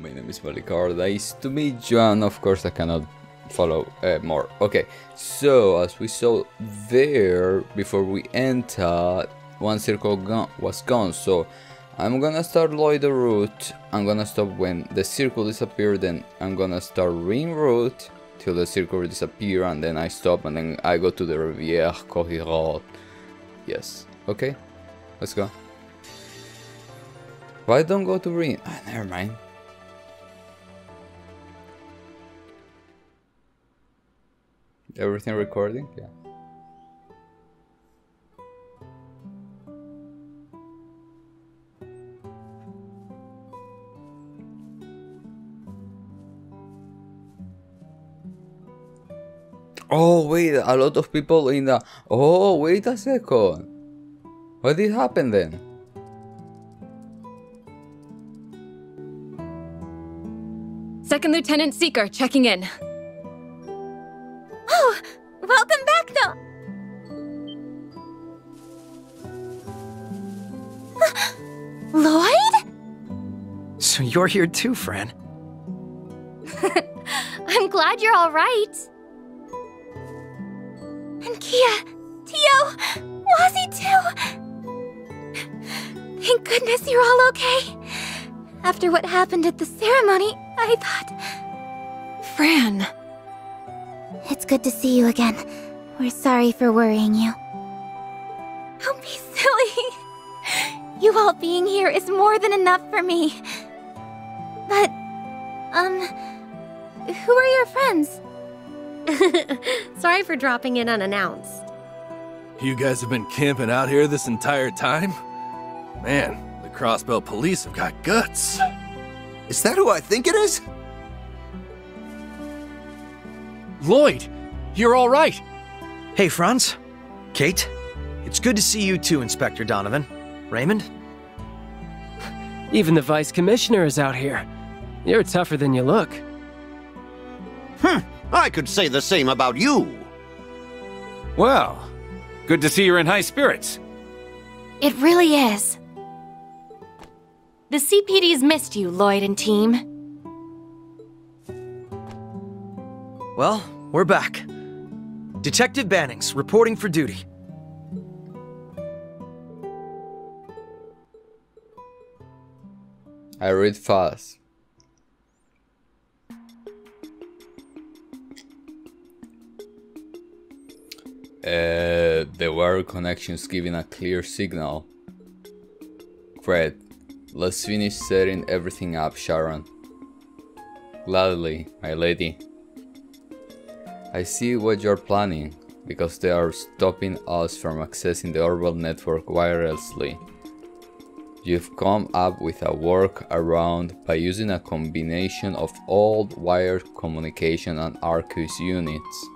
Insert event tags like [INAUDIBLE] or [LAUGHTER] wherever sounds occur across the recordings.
my name is Malik Card. Nice to meet you, and of course, I cannot follow uh, more. Okay, so as we saw there before we entered, one circle was gone. So I'm gonna start Lloyd the route. I'm gonna stop when the circle disappeared. Then I'm gonna start ring route till the circle disappear, and then I stop, and then I go to the Rivière Corridor. Yes. Okay. Let's go. Why don't go to ring? Ah, never mind. Everything recording? Yeah. Oh wait, a lot of people in the... Oh, wait a second. What did happen then? Second Lieutenant Seeker checking in. Welcome back, though. [GASPS] Lloyd? So you're here too, Fran. [LAUGHS] I'm glad you're all right. And Kia, Tio, Wazy too. Thank goodness you're all okay. After what happened at the ceremony, I thought... Fran. It's good to see you again. We're sorry for worrying you. Don't be silly. You all being here is more than enough for me. But, um, who are your friends? [LAUGHS] Sorry for dropping in unannounced. You guys have been camping out here this entire time? Man, the Crossbell police have got guts. Is that who I think it is? Lloyd, you're all right. Hey, Franz. Kate. It's good to see you too, Inspector Donovan. Raymond? Even the Vice Commissioner is out here. You're tougher than you look. Hmm, I could say the same about you. Well, good to see you're in high spirits. It really is. The CPD's missed you, Lloyd and team. Well, we're back. Detective Bannings, reporting for duty. I read fast. Uh, the wire connection is giving a clear signal. Great. Let's finish setting everything up, Sharon. Gladly, my lady. I see what you're planning, because they are stopping us from accessing the Orbital network wirelessly. You've come up with a workaround by using a combination of old wired communication and Arcus units.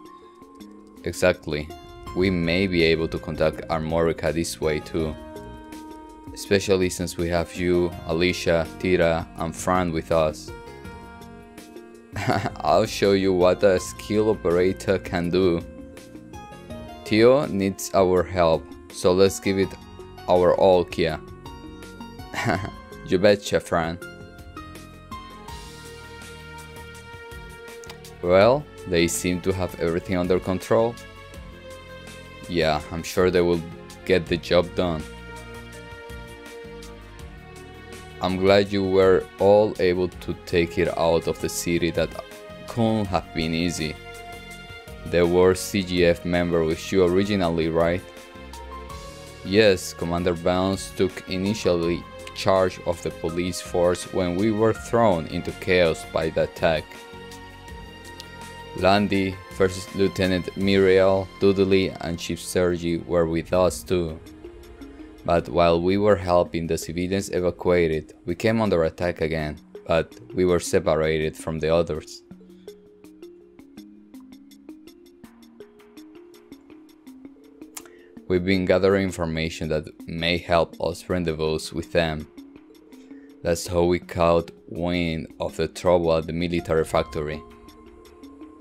Exactly. We may be able to contact Armorica this way too. Especially since we have you, Alicia, Tira, and Fran with us. [LAUGHS] I'll show you what a skilled operator can do. Tio needs our help, so let's give it our all, Kia. [LAUGHS] you betcha, Fran. Well, they seem to have everything under control. Yeah, I'm sure they will get the job done. I'm glad you were all able to take it out of the city that couldn't have been easy. There were CGF member with you originally, right? Yes, Commander Bounce took initially charge of the police force when we were thrown into chaos by the attack. Landy, First Lieutenant Muriel, Dudley, and Chief Sergei were with us too. But while we were helping the civilians evacuated, we came under attack again, but we were separated from the others. We've been gathering information that may help us rendezvous with them. That's how we caught wind of the trouble at the military factory,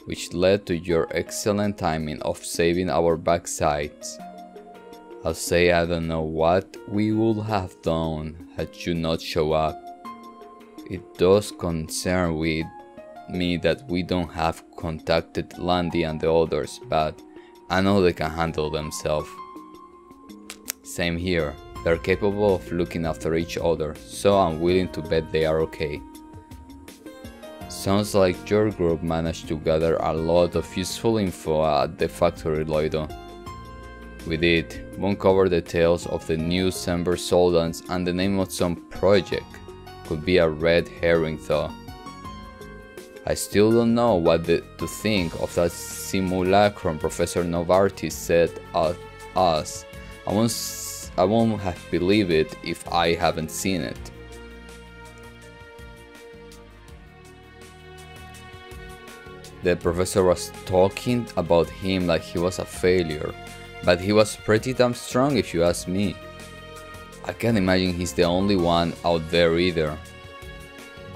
which led to your excellent timing of saving our backsides. I'll say I don't know what we would have done had you not show up. It does concern with me that we don't have contacted Landy and the others, but I know they can handle themselves. Same here, they're capable of looking after each other, so I'm willing to bet they are okay. Sounds like your group managed to gather a lot of useful info at the factory, Loido. We did. Won't cover the details of the new Sember Soldans and the name of some project. Could be a red herring though. I still don't know what the, to think of that simulacrum Professor Novartis said us. I won't, I won't have believed it if I haven't seen it. The professor was talking about him like he was a failure, but he was pretty damn strong if you ask me. I can't imagine he's the only one out there either.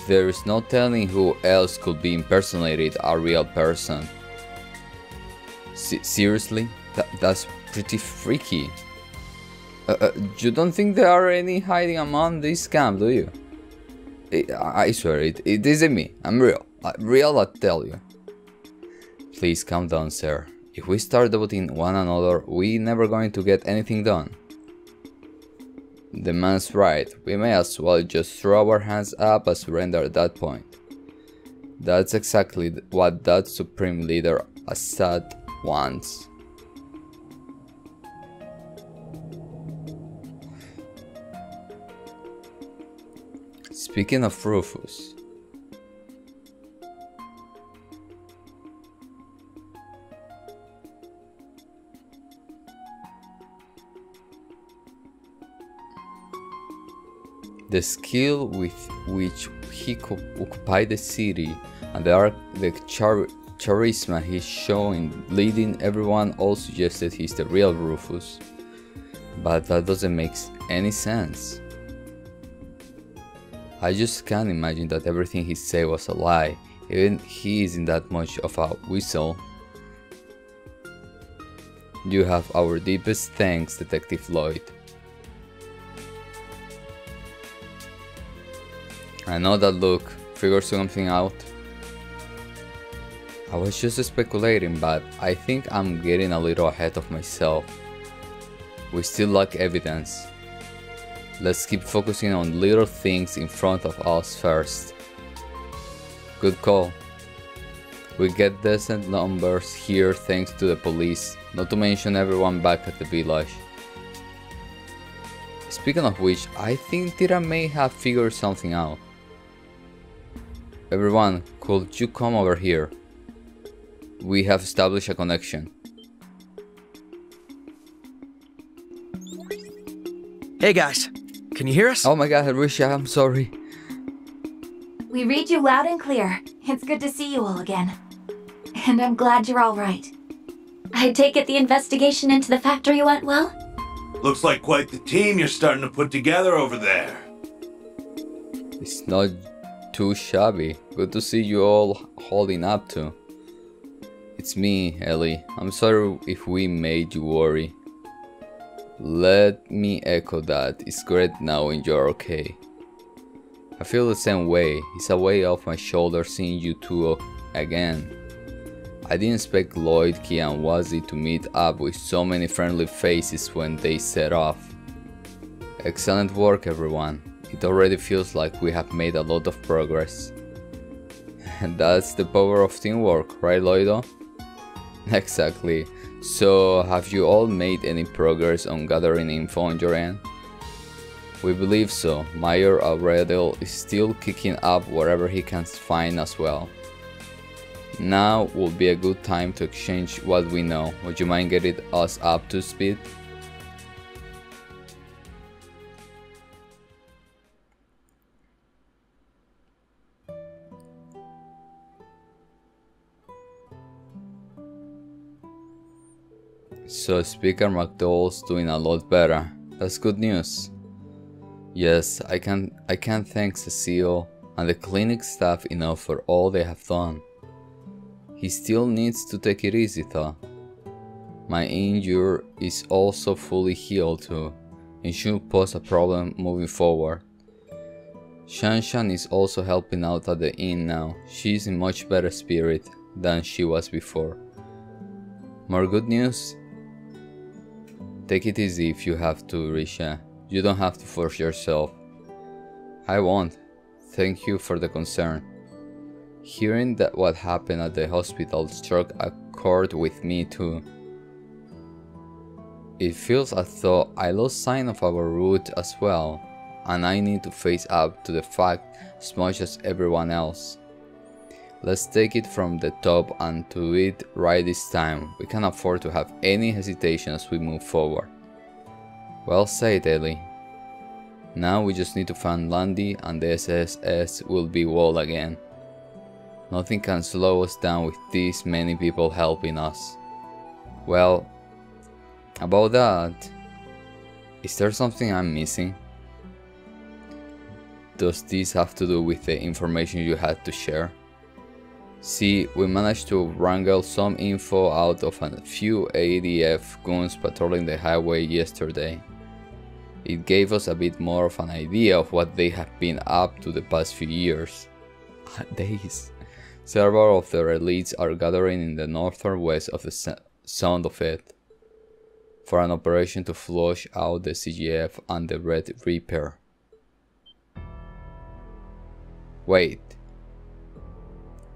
There is no telling who else could be impersonated a real person. S seriously? That, that's pretty freaky. Uh, uh, you don't think there are any hiding among this camp, do you? It, I swear, it, it isn't me. I'm real. Uh, real, I tell you. Please calm down, sir. If we start doubting one another, we never going to get anything done. The man's right, we may as well just throw our hands up and surrender at that point. That's exactly what that supreme leader Assad wants. Speaking of Rufus, the skill with which he occupied the city and the, the char charisma he's showing leading everyone all suggested he's the real Rufus. But that doesn't make any sense. I just can't imagine that everything he said was a lie, even he isn't that much of a whistle. You have our deepest thanks, Detective Lloyd. I know that look. Figure something out. I was just speculating, but I think I'm getting a little ahead of myself. We still lack evidence. Let's keep focusing on little things in front of us first. Good call. We get decent numbers here thanks to the police, not to mention everyone back at the village. Speaking of which, I think Tira may have figured something out. Everyone, could you come over here? We have established a connection. Hey guys, can you hear us? Oh my god, Rixia, I'm sorry. We read you loud and clear. It's good to see you all again. And I'm glad you're all right. I take it the investigation into the factory went well? Looks like quite the team you're starting to put together over there. It's not too shabby. Good to see you all holding up too. It's me, Elie. I'm sorry if we made you worry. Let me echo that. It's great knowing you're okay. I feel the same way. It's a weight off my shoulder seeing you two again. I didn't expect Lloyd, Kia and Wazy to meet up with so many friendly faces when they set off. Excellent work everyone. It already feels like we have made a lot of progress. And [LAUGHS] that's the power of teamwork, right Loido? [LAUGHS] Exactly. So, have you all made any progress on gathering info on your end? We believe so. Mayor Aurelio is still kicking up wherever he can find as well. Now would be a good time to exchange what we know. Would you mind getting us up to speed? So Speaker MacDowell's doing a lot better. That's good news. Yes, I can I can't thank Cecile and the clinic staff enough for all they have done. He still needs to take it easy though. My injury is also fully healed too, and shouldn't pose a problem moving forward. Shanshan is also helping out at the inn now. She's in much better spirit than she was before. More good news? Take it easy if you have to, Rixia. You don't have to force yourself. I won't. Thank you for the concern. Hearing that what happened at the hospital struck a chord with me too. It feels as though I lost sight of our route as well, and I need to face up to the fact as much as everyone else. Let's take it from the top and do it right this time. We can afford to have any hesitation as we move forward. Well said, Elie. Now we just need to find Landy and the SSS will be wall again. Nothing can slow us down with these many people helping us. Well, about that, is there something I'm missing? Does this have to do with the information you had to share? See, we managed to wrangle some info out of a few ADF goons patrolling the highway yesterday. It gave us a bit more of an idea of what they have been up to the past few years. [LAUGHS] Days. Several of their elites are gathering in the northern west of the Sound of It for an operation to flush out the CGF and the Red Reaper. Wait.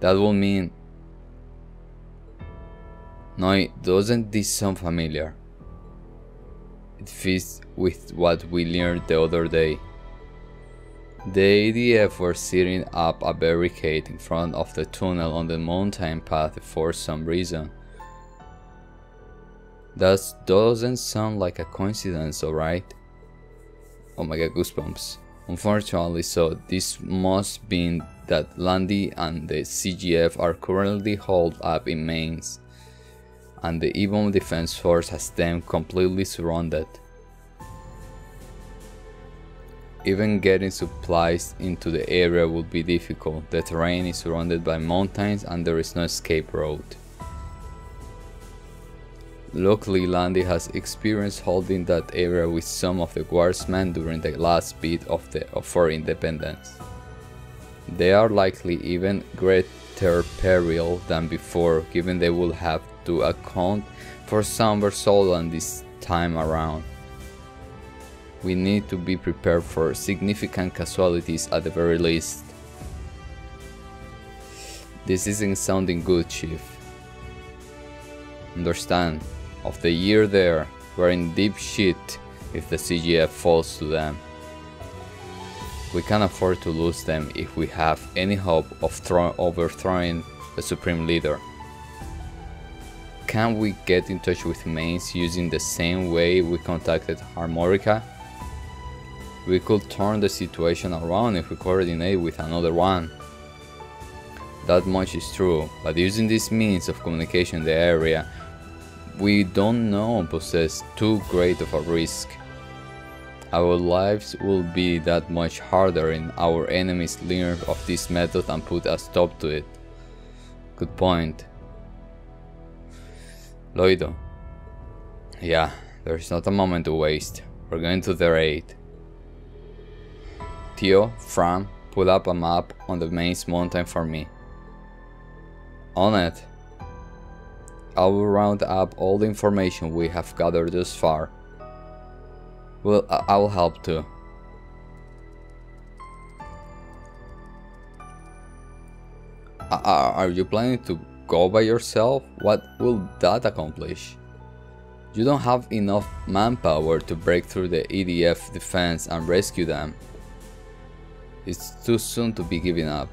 That will mean... No, doesn't this sound familiar? It fits with what we learned the other day. The ADF were setting up a barricade in front of the tunnel on the mountain path for some reason. That doesn't sound like a coincidence, alright? Oh my god, goosebumps. Unfortunately so, this must mean that Landy and the CGF are currently holed up in Mainz, and the Ebon Defense Force has them completely surrounded. Even getting supplies into the area would be difficult, the terrain is surrounded by mountains and there is no escape route. Luckily, Landy has experience holding that area with some of the guardsmen during the last bit of the of independence. They are likely even greater peril than before, given they will have to account for Somber Solon this time around. We need to be prepared for significant casualties at the very least. This isn't sounding good, Chief. Understand, of the year there, we're in deep shit if the CGF falls to them. We can't afford to lose them if we have any hope of overthrowing the Supreme Leader. Can we get in touch with Mainz using the same way we contacted Armorica? We could turn the situation around if we coordinate with another one. That much is true, but using this means of communication in the area we don't know possess too great of a risk. Our lives will be that much harder and our enemies learn of this method and put a stop to it. Good point. Loido. Yeah, there's not a moment to waste. We're going to their aid. Tio, Fran, pull up a map on the Mainz mountain for me. On it. I will round up all the information we have gathered thus far. Well, I will help too. Are you planning to go by yourself? What will that accomplish? You don't have enough manpower to break through the EDF defense and rescue them. It's too soon to be giving up.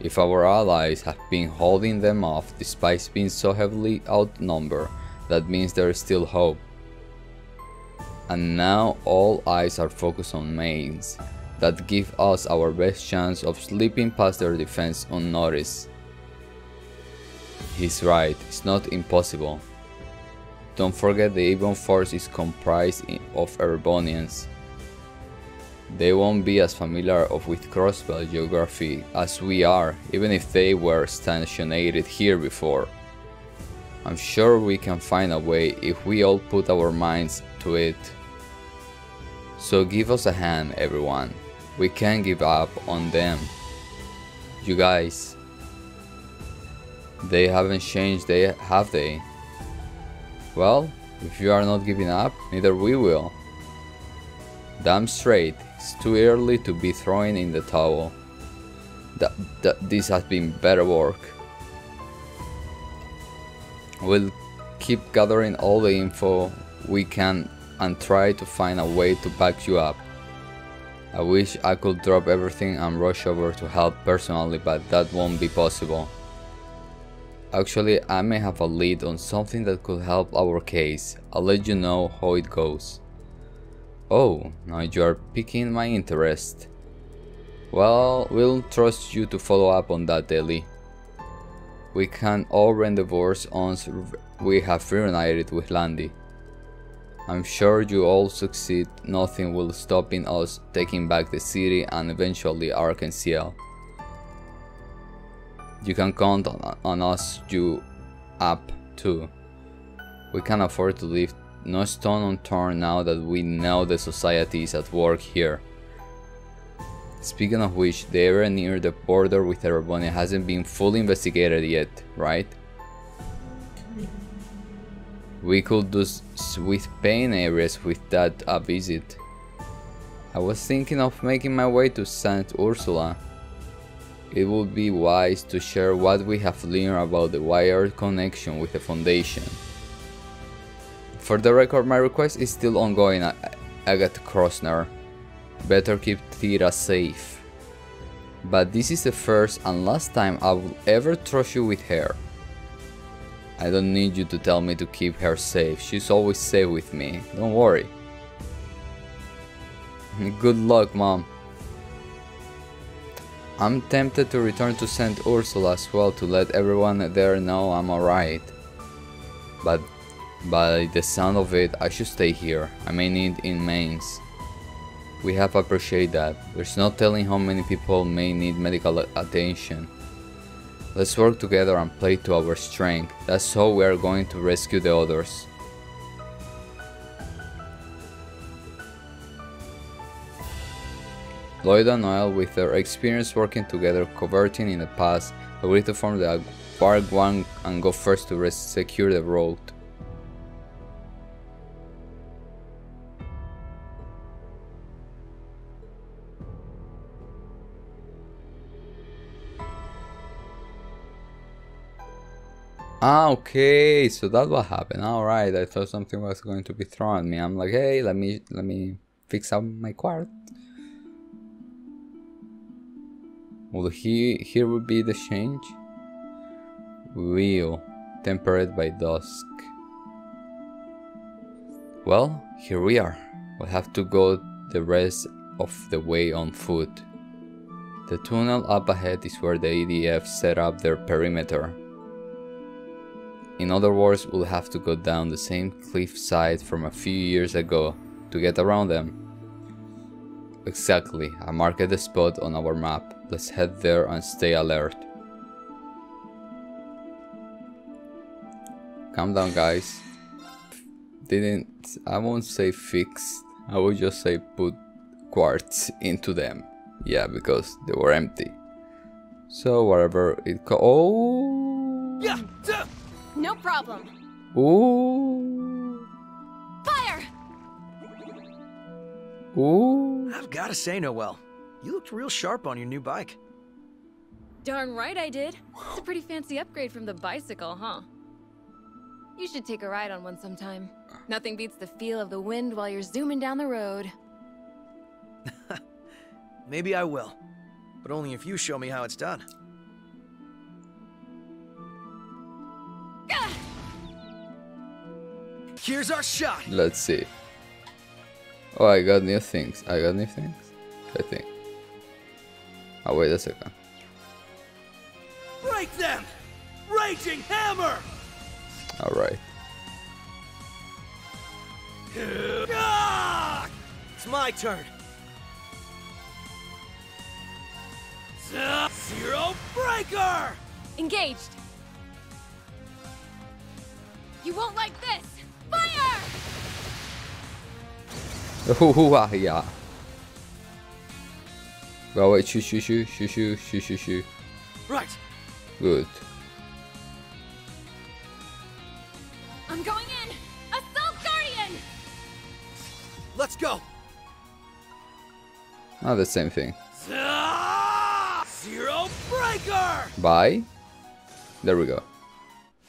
If our allies have been holding them off despite being so heavily outnumbered, that means there is still hope. And now all eyes are focused on Mainz, that give us our best chance of slipping past their defense unnoticed. He's right, it's not impossible. Don't forget the Ebon force is comprised of Erebonians, they won't be as familiar with Crossbell geography as we are, even if they were stationed here before. I'm sure we can find a way if we all put our minds to it. So give us a hand, everyone. We can't give up on them. You guys. They haven't changed, they have they? Well, if you are not giving up, neither we will. Damn straight, it's too early to be throwing in the towel. That, that this has been better work. We'll keep gathering all the info we can and try to find a way to back you up. I wish I could drop everything and rush over to help personally, but that won't be possible. Actually, I may have a lead on something that could help our case. I'll let you know how it goes. Oh, now you are piquing my interest. Well, we'll trust you to follow up on that, Elie. We can all rendezvous once we have reunited with Landy. I'm sure you all succeed, nothing will stop in us taking back the city and eventually Arkansas. You can count on, on us, you up too. We can afford to leave no stone unturned now that we know the society is at work here. Speaking of which, the area near the border with Erebonia hasn't been fully investigated yet, right? We could do with pain areas with that a visit. I was thinking of making my way to St. Ursula. It would be wise to share what we have learned about the wired connection with the Foundation. For the record, my request is still ongoing, Agate Crosner. Better keep Tira safe. But this is the first and last time I will ever trust you with her. I don't need you to tell me to keep her safe. She's always safe with me. Don't worry. Good luck, mom. I'm tempted to return to St. Ursula as well to let everyone there know I'm alright. But by the sound of it, I should stay here. I may need in mains. We have appreciated that. There's no telling how many people may need medical attention. Let's work together and play to our strength. That's how we are going to rescue the others. Lloyd and Noel, with their experience working together, coverting in the past, agreed to form the Bark One and go first to secure the road. Ah, okay, so that's what happened. All right, I thought something was going to be thrown at me. I'm like, hey, let me let me fix up my quart. Well, he here would be the change. Wheel, tempered by dusk. Well, here we are. We'll have to go the rest of the way on foot. The tunnel up ahead is where the ADF set up their perimeter. In other words, we'll have to go down the same cliff side from a few years ago to get around them. Exactly, I marked the spot on our map. Let's head there and stay alert. Calm down guys. Didn't, I won't say fixed, I would just say put quartz into them. Yeah, because they were empty. So whatever it co- Oh! Yeah! No problem. Ooh. Fire! Ooh. I've gotta say, Noel, you looked real sharp on your new bike. Darn right I did. It's a pretty fancy upgrade from the bicycle, huh? You should take a ride on one sometime. Nothing beats the feel of the wind while you're zooming down the road. [LAUGHS] Maybe I will. But only if you show me how it's done. Here's our shot. Let's see. Oh, I got new things. I got new things. I think. Oh, wait a second. Break them! Raging hammer! All right. It's my turn. Zero breaker! Engaged. You won't like this. Ooh, ah, yeah. Go away. Shoo, shoo, shoo, shoo, shoo, shoo, shoo, shoo. Right. Good. I'm going in! Assault Guardian! Let's go. Not the same thing. Zero breaker. Bye. There we go.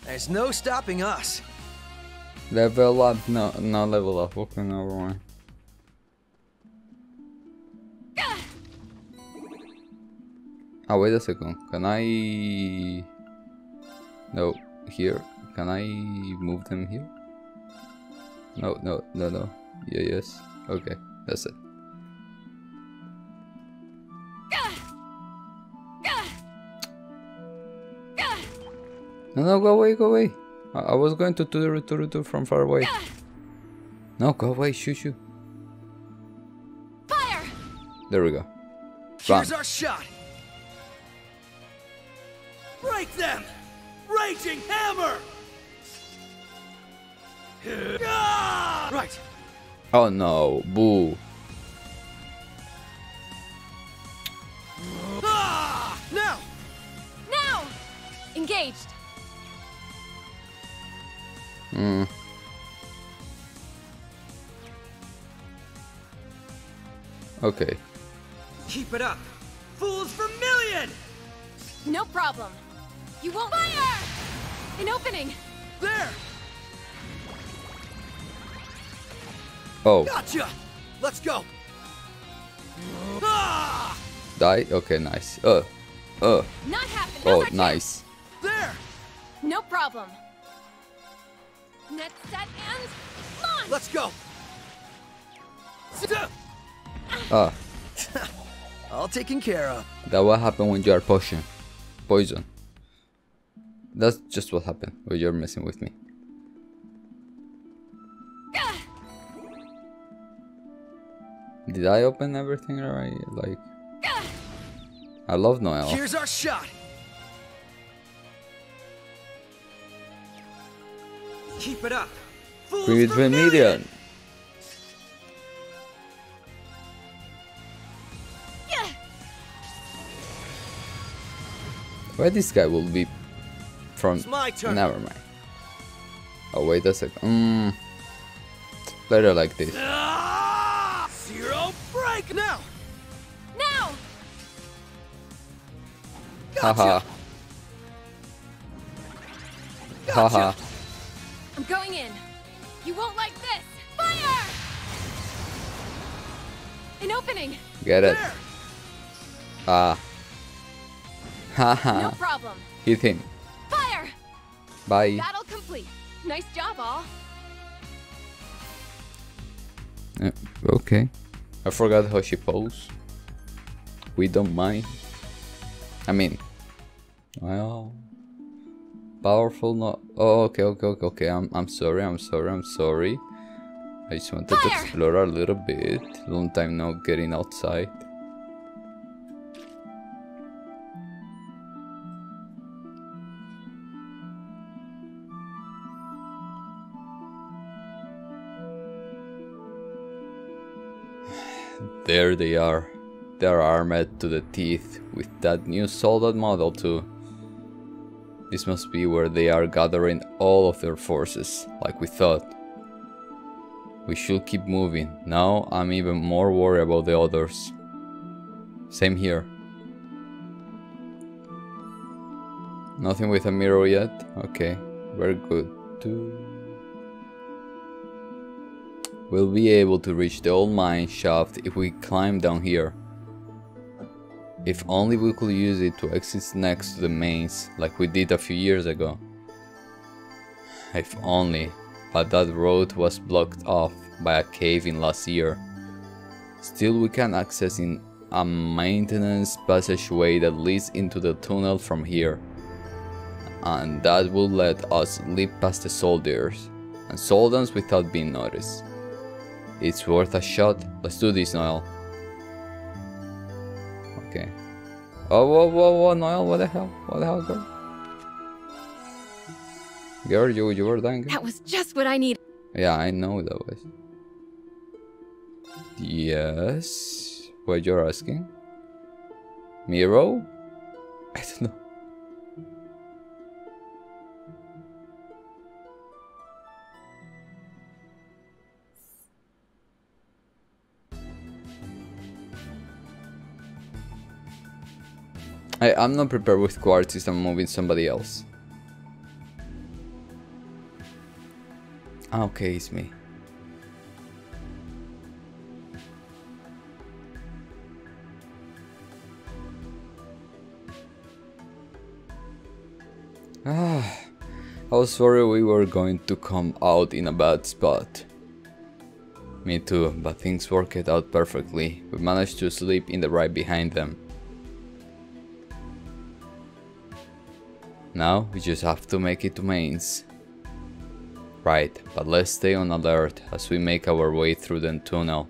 There's no stopping us. Level up. No, no level up. Okay, never mind. Oh, wait a second. Can I... No, here. Can I move them here? No, no, no, no. Yeah, yes. Okay, that's it. No, no, go away, go away. I, I was going to do the to, to from far away. No, go away, shoot, shoot. Fire! There we go. Run. Here's our shot. Raging hammer. Right. Oh no, boo. Ah! Now. Now! Engaged! Hmm. Okay. Keep it up. Fools for million! No problem. You won't- Fire! An opening! There. Oh, Gotcha. Let's go. Ah! die? Okay, nice. Uh, uh. Not happening! Oh, Now's our nice. There. No problem. Net set and launch! Let's go. Ah, [LAUGHS] All taken care of. that what happened when you are potion. Poison. That's just what happened when you're messing with me. Did I open everything right? Like, I love Noel. Here's our shot. Keep it up. Fools Creed Vermilion. Where this guy will be from? It's my turn. Never mind. Oh wait a second. Mm, better like this. Ah! Zero break now. Now! Haha. Haha. I'm going in. You won't like this! Fire! An opening! Get it? There. Ah. No Haha. problem. Hit him. Fire! Bye. Battle complete. Nice job, all. Uh, okay. I forgot how she pose. We don't mind. I mean, well, powerful. No. Oh, okay, okay, okay, okay. I'm, I'm sorry. I'm sorry. I'm sorry. I just wanted to explore a little bit. Long time not getting outside. There they are. They are armed to the teeth with that new soldat model too. This must be where they are gathering all of their forces, like we thought. We should keep moving. Now I'm even more worried about the others. Same here. Nothing with a mirror yet? Okay, very good. Two. We'll be able to reach the old mine shaft if we climb down here. If only we could use it to exit next to the mains, like we did a few years ago. If only, but that road was blocked off by a cave in last year. Still we can access in a maintenance passageway that leads into the tunnel from here. And that will let us leap past the soldiers and soldans without being noticed. It's worth a shot. Let's do this, Noel. Okay. Oh, whoa, whoa, whoa, Noel, what the hell? What the hell, girl? Girl, you, you were dying. That was just what I needed. Yeah, I know that was. Yes. What you're asking? Miro? [LAUGHS] I don't know. I, I'm not prepared with quartz I'm moving somebody else. Ah, okay, it's me. Ah, I was worried we were going to come out in a bad spot. Me too, but things worked out perfectly. We managed to sleep in the right behind them. Now we just have to make it to mains. Right, but let's stay on alert as we make our way through the tunnel.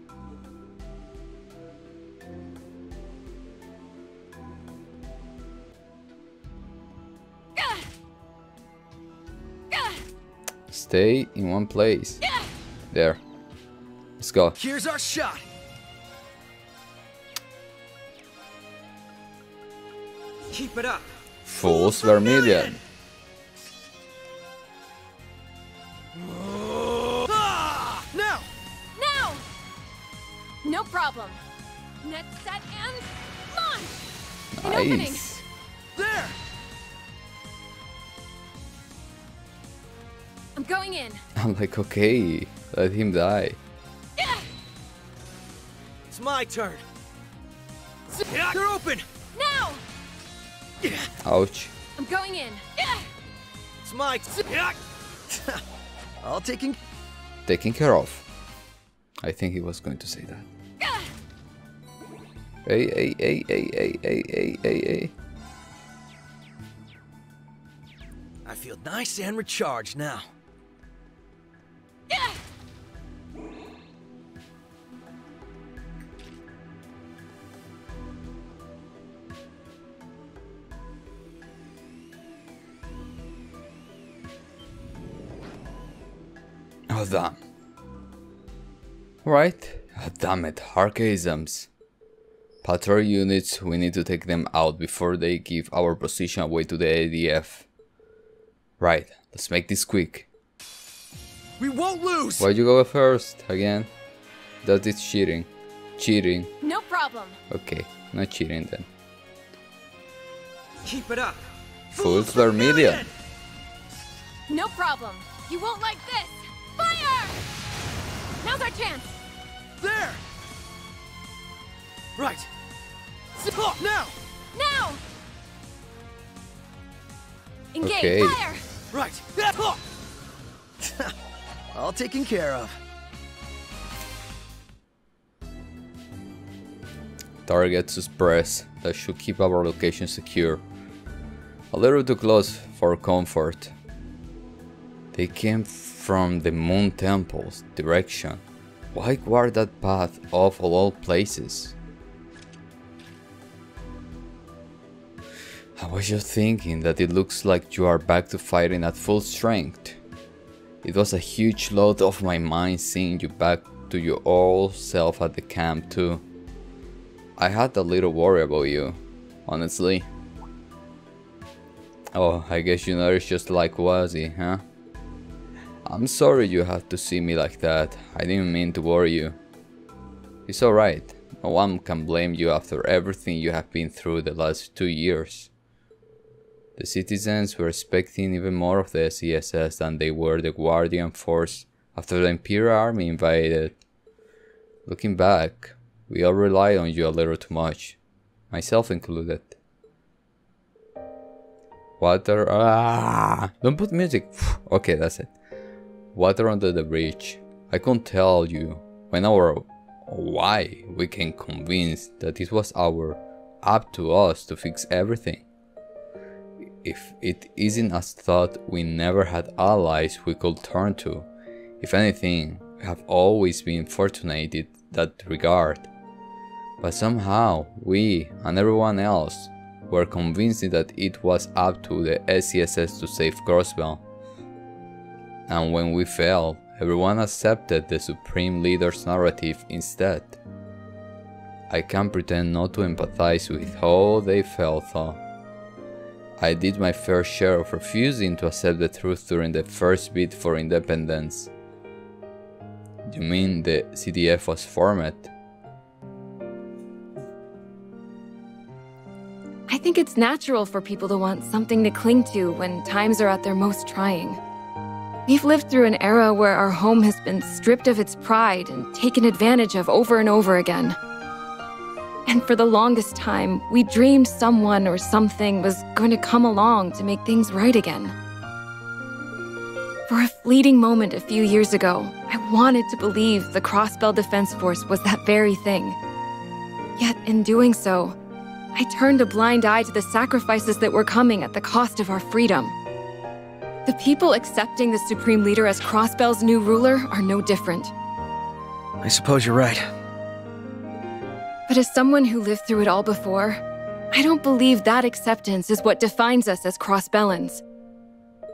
Stay in one place. There. Let's go. Here's our shot. Keep it up. Fools Vermilion. Now! Now! No problem. Next set and launch! An opening. Nice. There! I'm going in. I'm like, okay, let him die. It's my turn. They're open! Now! Ouch. I'm going in. It's my [LAUGHS] All taken. Taking care of. I think he was going to say that. Hey, hey, hey, hey, hey, hey, hey, hey, hey. I feel nice and recharged now. Damn. Right. Damn it, archaisms. Patrol units, we need to take them out before they give our position away to the ADF. Right, let's make this quick. We won't lose! Why'd you go first again? That is cheating. Cheating. No problem. Okay, not cheating then. Keep it up. Fools Vermilion. No problem. You won't like this. Fire! Now's our chance. There! Right. Now! Now! Engage. Okay. Fire! Right. [LAUGHS] All taken care of. Target suppress. That should keep our location secure. A little too close for comfort. They came from the Moon Temple's direction. Why guard that path off of all places? I was just thinking that it looks like you are back to fighting at full strength. It was a huge load off my mind seeing you back to your old self at the camp too. I had a little worry about you, honestly. Oh, I guess you know it's just like Wazy, huh? I'm sorry you had to see me like that. I didn't mean to worry you. It's alright. No one can blame you after everything you have been through the last two years. The citizens were expecting even more of the SCSS than they were the Guardian Force after the Imperial Army invaded. Looking back, we all relied on you a little too much, myself included. Water. Ah! Don't put music. [SIGHS] okay, that's it. Water under the bridge. I can't tell you when or why we can convince that it was our up to us to fix everything. If it isn't as thought, we never had allies we could turn to. If anything, we have always been fortunate in that regard. But somehow, we and everyone else were convinced that it was up to the SCSS to save Crossbell. And when we failed, everyone accepted the Supreme Leader's narrative instead. I can't pretend not to empathize with how they felt though. I did my fair share of refusing to accept the truth during the first bid for independence. You mean the CDF was formed? I think it's natural for people to want something to cling to when times are at their most trying. We've lived through an era where our home has been stripped of its pride and taken advantage of over and over again. And for the longest time, we dreamed someone or something was going to come along to make things right again. For a fleeting moment a few years ago, I wanted to believe the Crossbell Defense Force was that very thing. Yet, in doing so, I turned a blind eye to the sacrifices that were coming at the cost of our freedom. The people accepting the Supreme Leader as Crossbell's new ruler are no different. I suppose you're right. But as someone who lived through it all before, I don't believe that acceptance is what defines us as Crossbellans.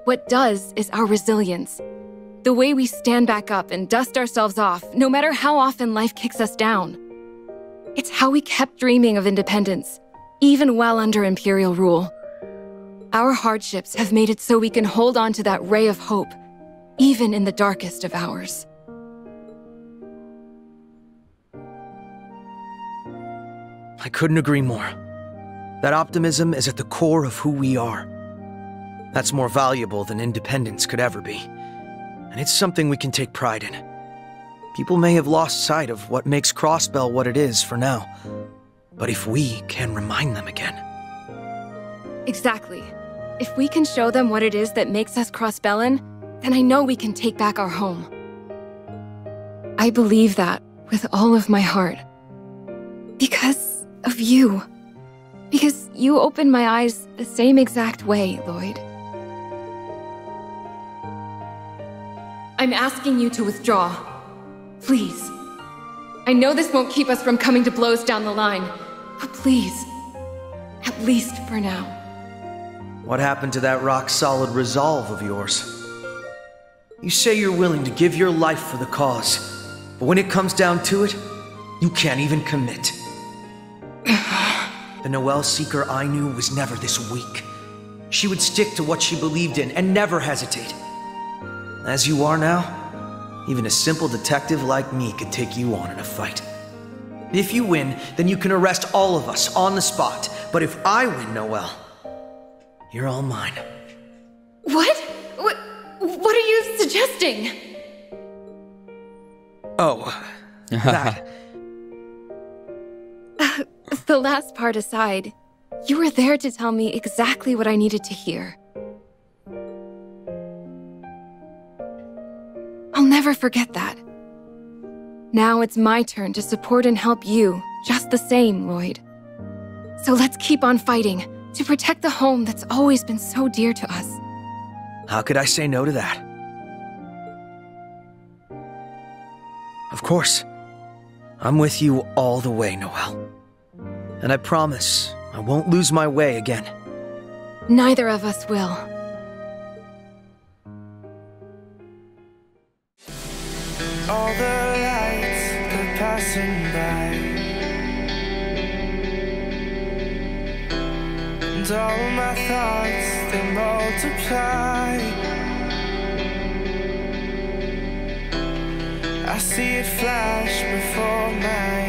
What does is our resilience. The way we stand back up and dust ourselves off, no matter how often life kicks us down. It's how we kept dreaming of independence, even while under Imperial rule. Our hardships have made it so we can hold on to that ray of hope, even in the darkest of hours. I couldn't agree more. That optimism is at the core of who we are. That's more valuable than independence could ever be. And it's something we can take pride in. People may have lost sight of what makes Crossbell what it is for now. But if we can remind them again. Exactly. If we can show them what it is that makes us Crossbellan, then I know we can take back our home. I believe that with all of my heart. Because of you. Because you opened my eyes the same exact way, Lloyd. I'm asking you to withdraw. Please. I know this won't keep us from coming to blows down the line, but please. At least for now. What happened to that rock solid resolve of yours? You say you're willing to give your life for the cause, but when it comes down to it, you can't even commit. [SIGHS] the Noel Seeker I knew was never this weak. She would stick to what she believed in and never hesitate. As you are now, even a simple detective like me could take you on in a fight. If you win, then you can arrest all of us on the spot. But if I win, Noel, you're all mine. What? What, what are you suggesting? Oh, [LAUGHS] that. Uh, the last part aside, you were there to tell me exactly what I needed to hear. I'll never forget that. Now it's my turn to support and help you, just the same, Lloyd. So let's keep on fighting, to protect the home that's always been so dear to us. How could I say no to that? Of course. I'm with you all the way, Noel. And I promise I won't lose my way again. Neither of us will. All the lights are passing by And all my thoughts, they multiply. I see it flash before my eyes